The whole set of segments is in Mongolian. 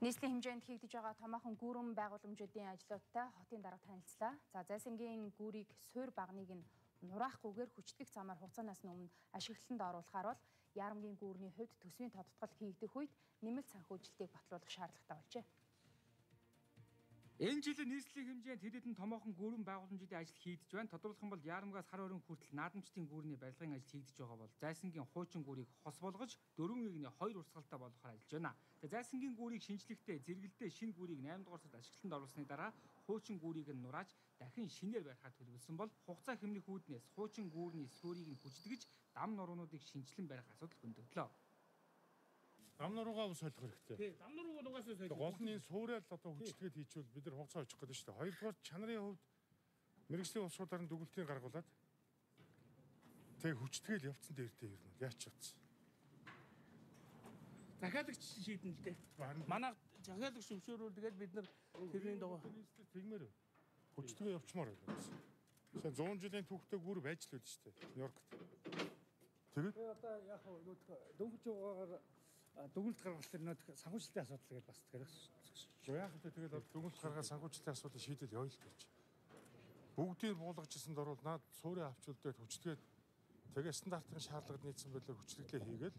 Нийслэлийн хэмжээнд хийгдэж байгаа томоохон гүүрэн байгууламжуудын ажлуудтай хотын дарга танилцлаа. За зайсангийн гүүрийг суур багныг нь нураахгүйгээр хүчтгэх замаар хугацаанаас өмнө ашиглалтанд оруулахаар бол ярамгийн гүүрний хувьд төсвийн тодтгол хийгдэх үед нэмэлт санхүүжилтийг батлуулах шаардлагатай болжээ. Энэ жил нийслэлийн хэмжээнд хэд хэдэн томоохон гүүрэн байгууламжуудын ажил хийгдэж байна. Тодорхойлох юм бол Ярамгаас хар өрөн хүртэл наадамчдын гүүрний барилгын ажил хийгдэж байгаа бол Зайсангийн хуучин гүүрийг хос болгож дөрвөн игний хоёр урсгалтай болгохоор ажиллаж байна. Тэгээ Зайсангийн гүүрийг шинжлэхдээ зэрэгэлдээ шинэ гүүрийг 8 дугаар сард ашиглалтанд оруулсны дараа хуучин гүүрийг нь нурааж дахин шинээр барихаар төлөвлөсөн бол хугацаа хэмнэх үүднээс хуучин гүүрний суурийг нь хүчдгэж дам нуруунуудыг шинжилэн барих асуудал хөндөгдлөө. Дамнар руугаа ус солих хэрэгтэй. Тий, дамнар руу угаасаа солих. Гол нь энэ суурал одоо хүчтэйг хийчихвэл бид нар хугацаа очих гэдэг шүү дээ. Хоёрдугаар чанарын хувьд мэрэгжлийн улсуудаар нь дүгнэлтийг гаргуулад тэг хүчтэйг явцсан дээр дээр нь яач утсан. Захиалагч шийдэн л дээ. Манай захиалагч зөвшөөрүүлгээд бид нар тэрний дагуу тэгмээр хүчтэйг явчмаар байсан. Сайн 100 жилийн түүхтэй гүр байж л байд шүү дээ. Нью-Йоркт. Тэгээд одоо яг нөгөө дөнгөж байгаагаар дүгнэлт гаргалт нөт санхүүжилтийн асуудал гэж бас тэгэхээр. Яг л тэгээд дүгнэлт гаргаад санхүүжилтийн асуудал шийдэл явъя л гэж. Бүгдийг буулгажсанд орвол наад суурийн авчулдээд хүчтгээд тэгээ стандартын шаардлагад нийцсэн байлаа хүчлэглээ хийгээл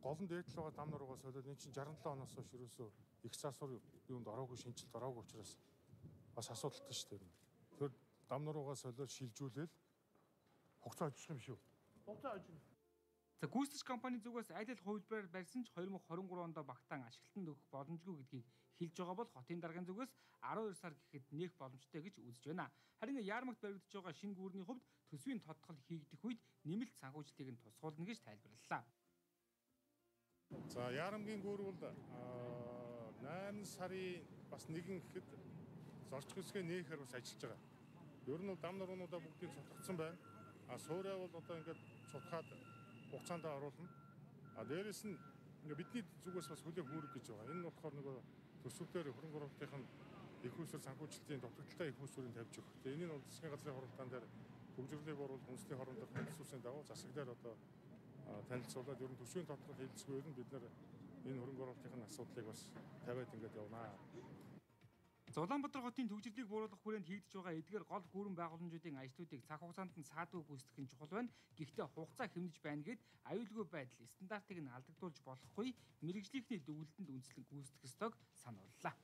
гол нь дээд л байгаа дам нуруугаа солиод эн чинь 67 оноос хойш ерөөсөө их засвар юунд ороогүй шинжилт ороогүй учраас бас асуудалтай шүү дээ. Тэр дам нуруугаа солиод шилжүүлээл хугацаа очих юм шүү. Хугацаа очих. За гүйцэтгэж компани зүгээс аль аль хувилбараар барьсан ч 2023 онд багтаан ашиглалтанд өгөх боломжгүй гэдгийг хэлж байгаа бол хотын даргын зүгээс 12 сар гэхэд нээх боломжтой гэж үзэж байна. Харин яармагт баригдаж байгаа шинэ гүүрний хувьд төсвийн тодтгол хийгдэх үед нэмэлт санхүүжилтийг нь тусгуулна гэж тайлбарлалаа. За яарамгийн гүүр бол 8 сарын бас нэгэн гэхэд зорч хэсгээ нээхээр бас ажиллаж байгаа. Ер нь дам нуруунуудаа бүгдийг цутгацсан байна. А суурай бол одоо ингээд цутгаад хугацаанд оруулна. А дээрэс нь бидний зүгээс бас хүлээх үүрэг гэж байгаа. Энэ нь болохоор нөгөө төсөвдөр хөрөнгө оруулалтын их усүр санхүүжилтийн товтлолтой их усүрийг тавьж өгөх. Тэгээ энэ нь засгийн газрын хуралдаан дээр хөгжлөлийг боруулах хүнсний хороондох хэлсүүсийн дагуу засаг дээр одоо танилцуулаад ер нь төсвийн тодорхой хэлэлцгээр нь бид нар энэ хөрөнгө оруулалтын асуудлыг бас тавиад ингээд явнаа. Улаанбаатар хотын төгжрлийг бууруулах хүрээнд хийгдэж байгаа эдгээр гол гүүрэн байгууламжуудын ажлуудыг цаг хугацаанд нь саадгүй гүйцэтгэх нь чухал байна. Гэхдээ хугацаа хэмнэж байна гэд аюулгүй байдал стандартыг нь алдагдуулж болохгүй мэрэгжлийнхний дүгнэлтэнд үндэслэн гүйцэтгэх ёстойг санууллаа.